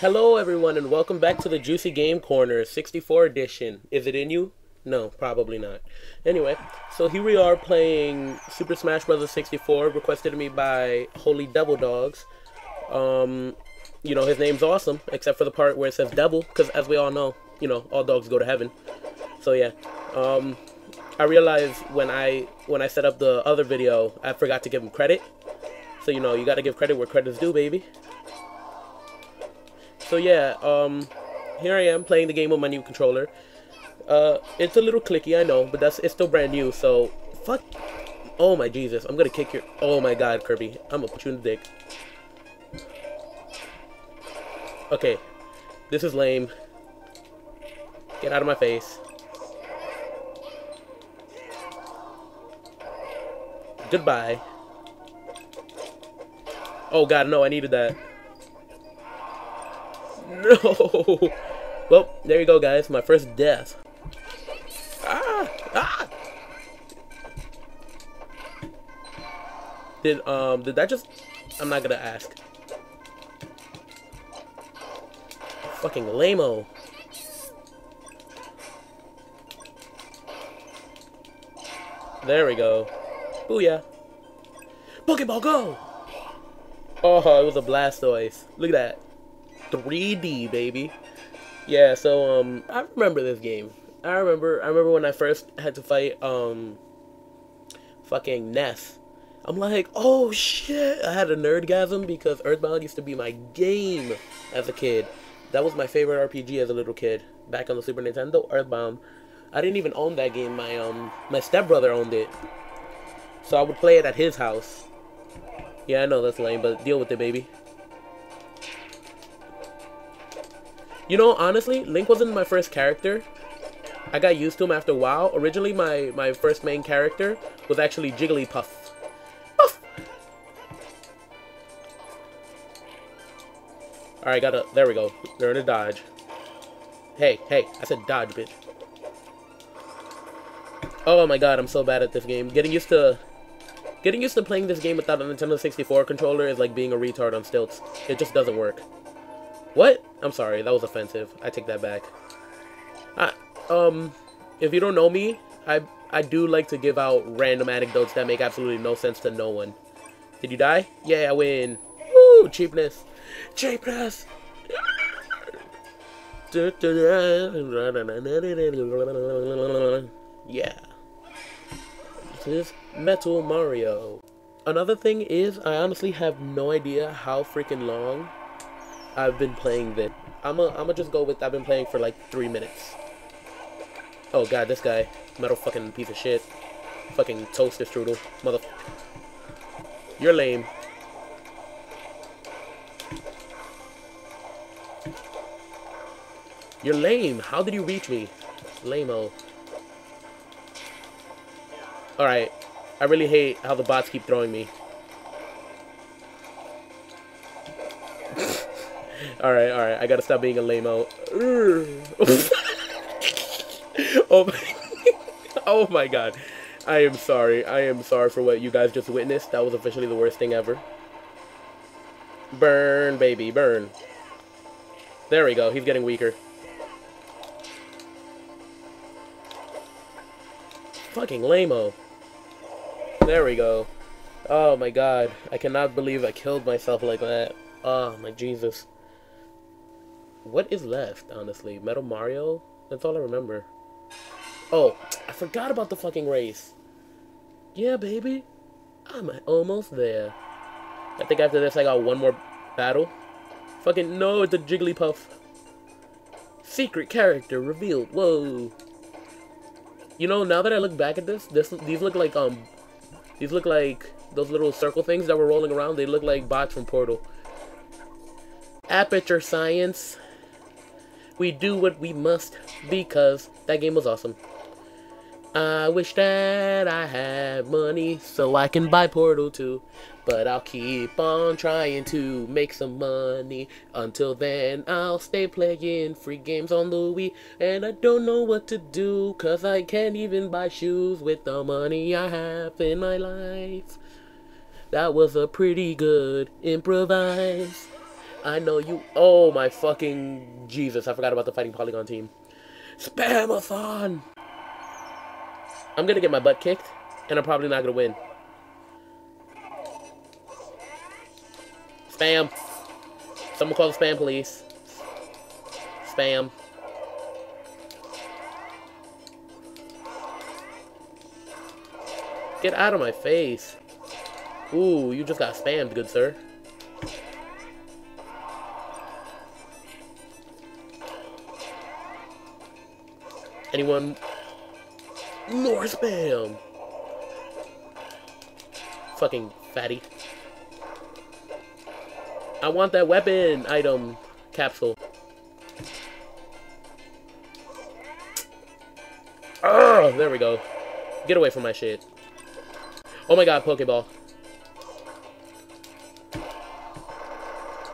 Hello, everyone, and welcome back to the Juicy Game Corner 64 edition. Is it in you? No, probably not. Anyway, so here we are playing Super Smash Bros. 64, requested to me by Holy Devil Dogs. Um, you know, his name's awesome, except for the part where it says devil, because as we all know, you know, all dogs go to heaven. So yeah, um, I realized when I when I set up the other video, I forgot to give him credit. So you know, you gotta give credit where credit's due, baby. So yeah, um, here I am playing the game with my new controller. Uh, it's a little clicky, I know, but that's it's still brand new. So fuck. Oh my Jesus, I'm gonna kick your. Oh my God, Kirby, I'm gonna put you in the dick. Okay, this is lame. Get out of my face. Goodbye. Oh god, no, I needed that. No! Well, there you go, guys. My first death. Ah! Ah! Did, um, did that just... I'm not gonna ask. Fucking lameo. There we go. Booyah. Pokeball, go! Oh, it was a Blastoise. Look at that. 3D, baby. Yeah, so, um, I remember this game. I remember, I remember when I first had to fight, um, fucking Ness. I'm like, oh shit, I had a nerdgasm because Earthbound used to be my game as a kid. That was my favorite RPG as a little kid. Back on the Super Nintendo, Earthbound. I didn't even own that game. My um my stepbrother owned it. So I would play it at his house. Yeah, I know that's lame, but deal with it, baby. You know, honestly, Link wasn't my first character. I got used to him after a while. Originally, my, my first main character was actually Jigglypuff. Puff! Alright, gotta... There we go. Learn to dodge. Hey, hey, I said dodge, bitch. Oh my god, I'm so bad at this game. Getting used to... Getting used to playing this game without a Nintendo 64 controller is like being a retard on stilts. It just doesn't work. What? I'm sorry, that was offensive. I take that back. I, um, if you don't know me, I I do like to give out random anecdotes that make absolutely no sense to no one. Did you die? Yeah, I win. Woo! Cheapness. Cheapness! Yeah. This is Metal Mario. Another thing is, I honestly have no idea how freaking long I've been playing this. I'm a, I'm gonna just go with I've been playing for like three minutes. Oh god, this guy, metal fucking piece of shit, fucking toaster strudel, mother. You're lame. You're lame. How did you reach me? Lameo. Alright. I really hate how the bots keep throwing me. alright, alright. I gotta stop being a lameo. oh my... oh my god. I am sorry. I am sorry for what you guys just witnessed. That was officially the worst thing ever. Burn, baby, burn. There we go. He's getting weaker. Fucking lameo. There we go. Oh my god. I cannot believe I killed myself like that. Oh my Jesus. What is left, honestly? Metal Mario? That's all I remember. Oh, I forgot about the fucking race. Yeah, baby. I'm almost there. I think after this I got one more battle. Fucking no, it's a Jigglypuff. Secret character revealed. Whoa. You know, now that I look back at this, this these look like um these look like those little circle things that were rolling around. They look like bots from Portal. Aperture Science. We do what we must because that game was awesome. I wish that I had money so I can buy Portal 2. But I'll keep on trying to make some money. Until then, I'll stay playing free games on the Wii. And I don't know what to do, cause I can't even buy shoes with the money I have in my life. That was a pretty good improvise. I know you. Oh my fucking Jesus! I forgot about the fighting polygon team. Spamathon. I'm gonna get my butt kicked, and I'm probably not gonna win. Spam. Someone call the spam police. Spam. Get out of my face. Ooh, you just got spammed, good sir. Anyone? More spam! Fucking fatty. I want that weapon item capsule. Oh, there we go. Get away from my shit. Oh my god, Pokeball.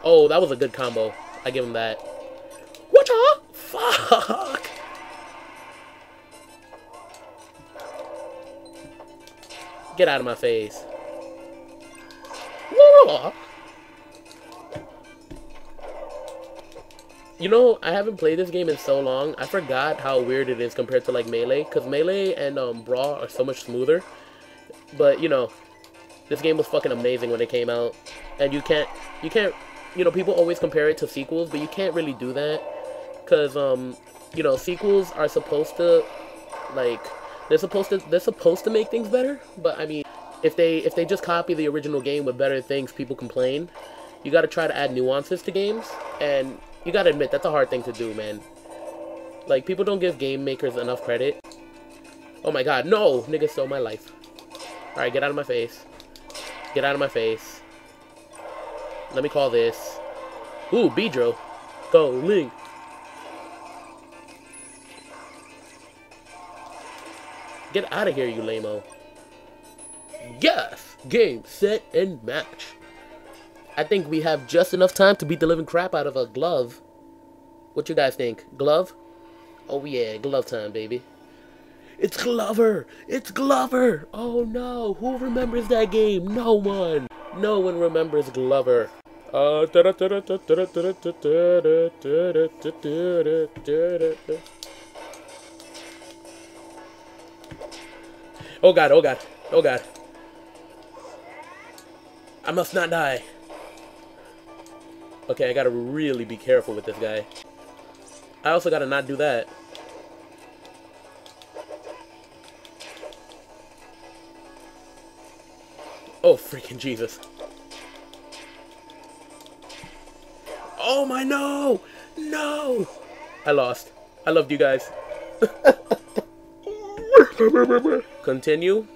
Oh, that was a good combo. I give him that. What Fuck! Get out of my face. You know, I haven't played this game in so long. I forgot how weird it is compared to like Melee. Because Melee and um, Brawl are so much smoother. But, you know, this game was fucking amazing when it came out. And you can't, you can't, you know, people always compare it to sequels. But you can't really do that. Because, um, you know, sequels are supposed to, like, they're supposed to they're supposed to make things better, but I mean, if they if they just copy the original game with better things, people complain. You got to try to add nuances to games, and you got to admit that's a hard thing to do, man. Like people don't give game makers enough credit. Oh my god, no! Nigga stole my life. Alright, get out of my face. Get out of my face. Let me call this. Ooh, Beedrill. Go, Link. Get out of here, you lameo. Yes! Game, set, and match. I think we have just enough time to beat the living crap out of a glove. What you guys think? Glove? Oh yeah, glove time, baby. It's Glover! It's Glover! Oh no, who remembers that game? No one! No one remembers Glover. Uh, Oh god, oh god, oh god. I must not die. Okay, I gotta really be careful with this guy. I also gotta not do that. Oh, freaking Jesus. Oh my no! No! I lost. I loved you guys. Continue?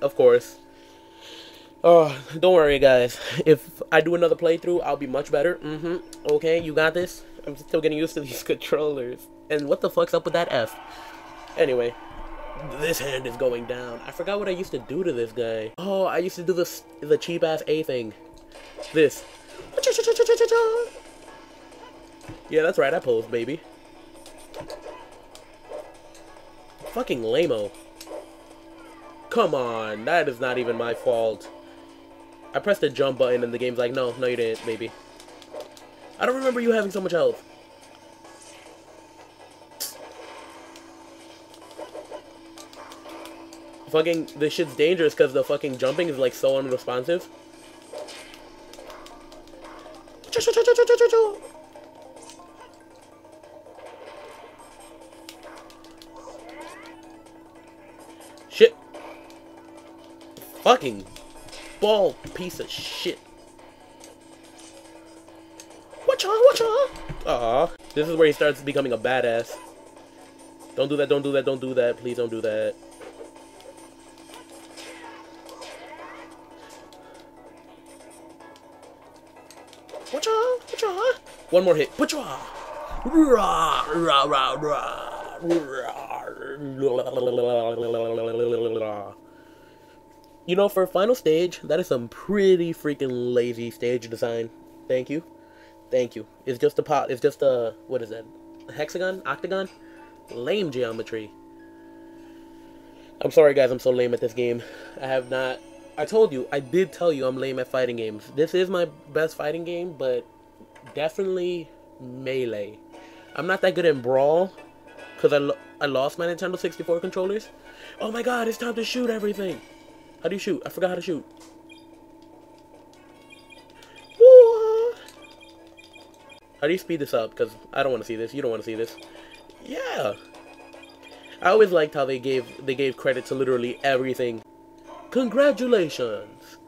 Of course. Oh, don't worry, guys. If I do another playthrough, I'll be much better. Mm-hmm. Okay, you got this? I'm still getting used to these controllers. And what the fuck's up with that F? Anyway, this hand is going down. I forgot what I used to do to this guy. Oh, I used to do this the cheap ass A thing. This. Yeah, that's right. I posed, baby. Fucking lameo. Come on, that is not even my fault. I pressed the jump button and the game's like, no, no you didn't, baby. I don't remember you having so much health. Fucking, this shit's dangerous because the fucking jumping is like so unresponsive. Fucking bald piece of shit. Whatcha, whatcha? Aw, this is where he starts becoming a badass. Don't do that, don't do that, don't do that. Please don't do that. Whatcha, whatcha? One more hit. Whatcha? Rah, rah, rah, rah. You know, for final stage, that is some pretty freaking lazy stage design. Thank you. Thank you. It's just a pot. It's just a, what is that? A hexagon? Octagon? Lame geometry. I'm sorry, guys. I'm so lame at this game. I have not... I told you. I did tell you I'm lame at fighting games. This is my best fighting game, but definitely Melee. I'm not that good in Brawl because I, lo I lost my Nintendo 64 controllers. Oh my god, it's time to shoot everything. How do you shoot? I forgot how to shoot. How do you speed this up? Because I don't want to see this. You don't want to see this. Yeah. I always liked how they gave they gave credit to literally everything. Congratulations.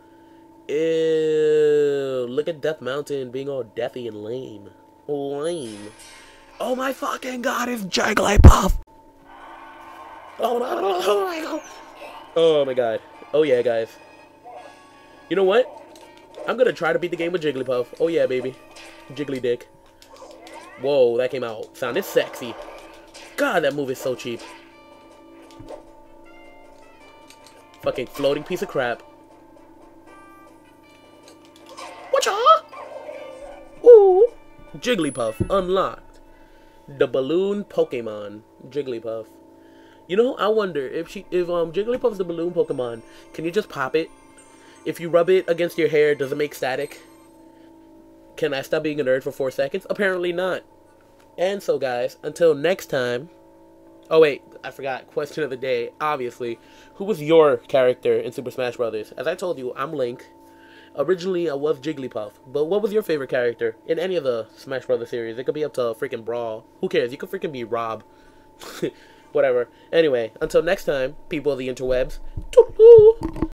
Ew. Look at Death Mountain being all deathy and lame. Lame. Oh my fucking god, it's Jigglypuff! Oh, oh my god. Oh my god. Oh yeah, guys. You know what? I'm gonna try to beat the game with Jigglypuff. Oh yeah, baby. Jiggly dick. Whoa, that came out. Sounded sexy. God, that move is so cheap. Fucking floating piece of crap. Whatcha? Ooh. Jigglypuff unlocked. The balloon Pokemon. Jigglypuff. You know, I wonder if she if um Jigglypuff's the balloon Pokemon, can you just pop it? If you rub it against your hair, does it make static? Can I stop being a nerd for four seconds? Apparently not. And so, guys, until next time. Oh wait, I forgot. Question of the day. Obviously, who was your character in Super Smash Brothers? As I told you, I'm Link. Originally, I was Jigglypuff. But what was your favorite character in any of the Smash Brothers series? It could be up to freaking Brawl. Who cares? You could freaking be Rob. Whatever. Anyway, until next time, people of the interwebs.